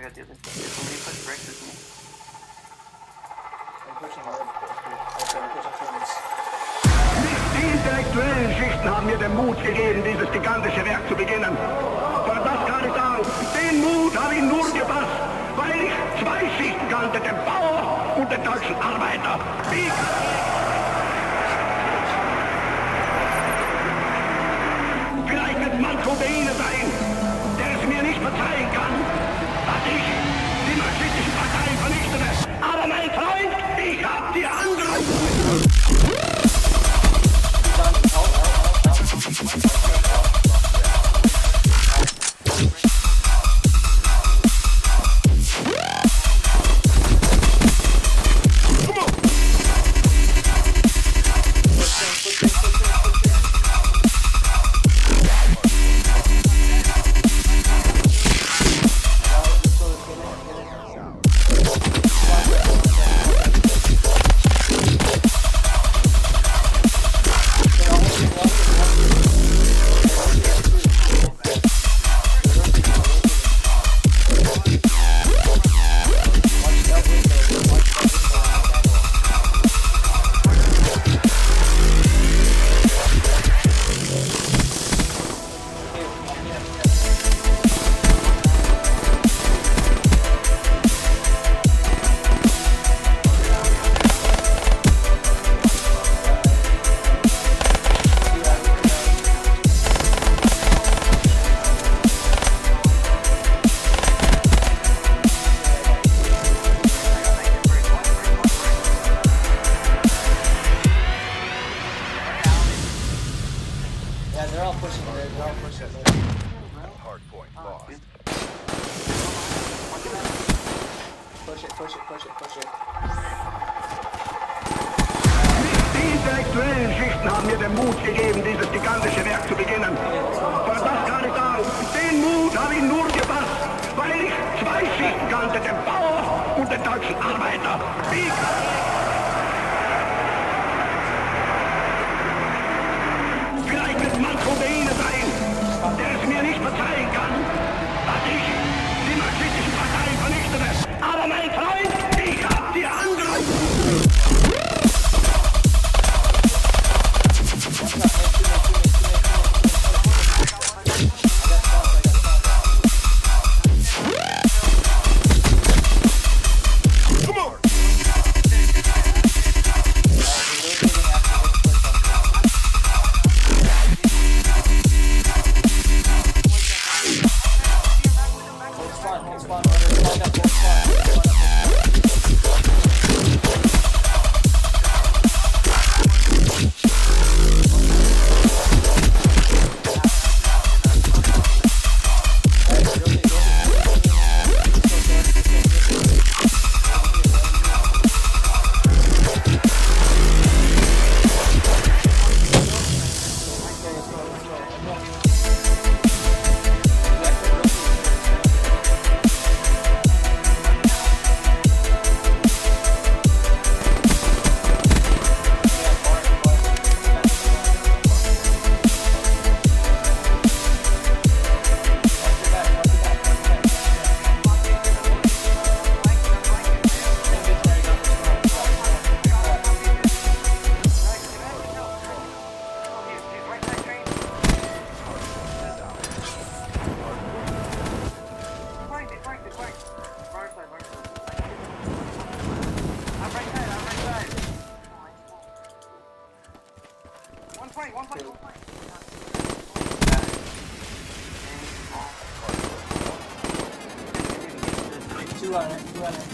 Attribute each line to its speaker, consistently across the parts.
Speaker 1: I gotta do this. When you push bricks with me.
Speaker 2: I'm pushing
Speaker 3: intellektuellen Schichten haben mir den Mut gegeben, dieses gigantische Werk zu beginnen. Aber das kann ich sagen, den Mut habe ich nur gepasst, weil ich zwei Schichten kannte, den Bauer und den deutschen Arbeiter. Wie Ich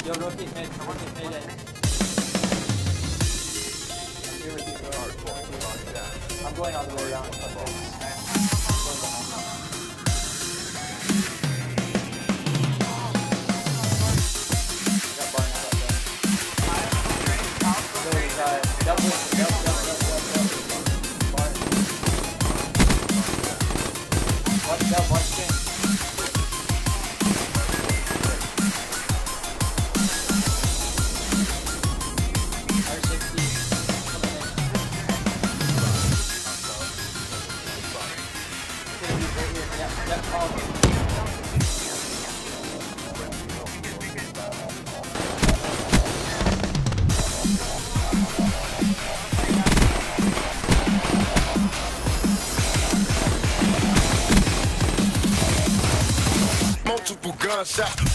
Speaker 2: Yo, rotate mid. I mid I'm going on the way around with my bolts. gunshot.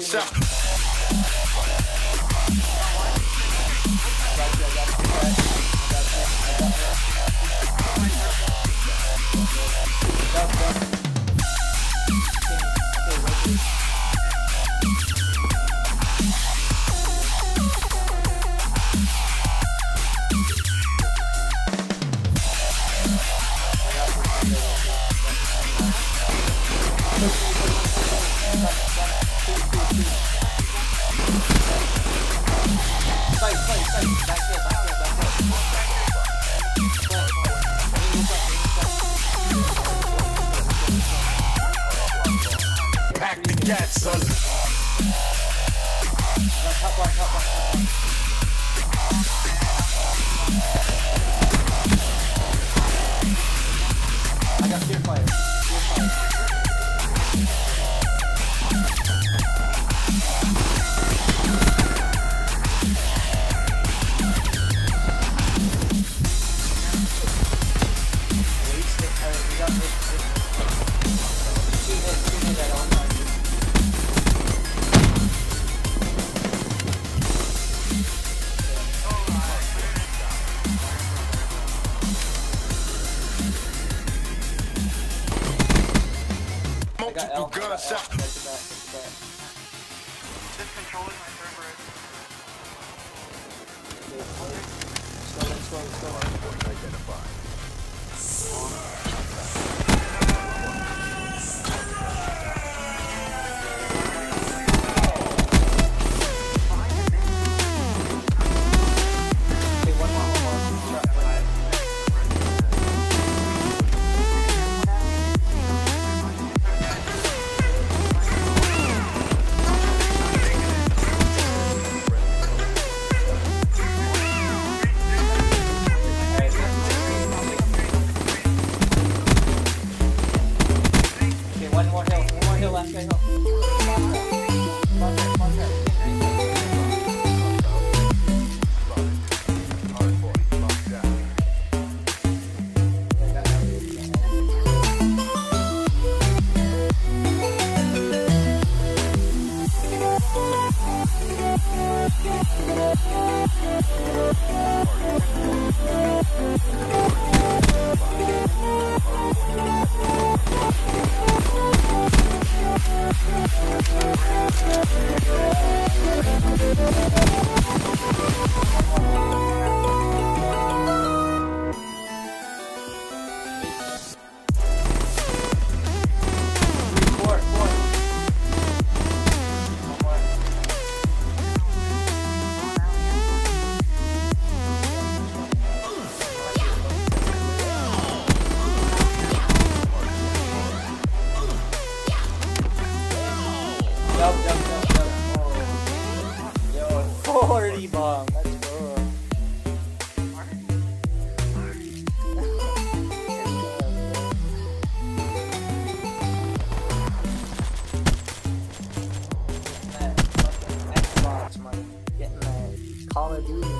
Speaker 3: myself.
Speaker 2: Pack the gas, son.
Speaker 3: on,
Speaker 2: on, on. What's do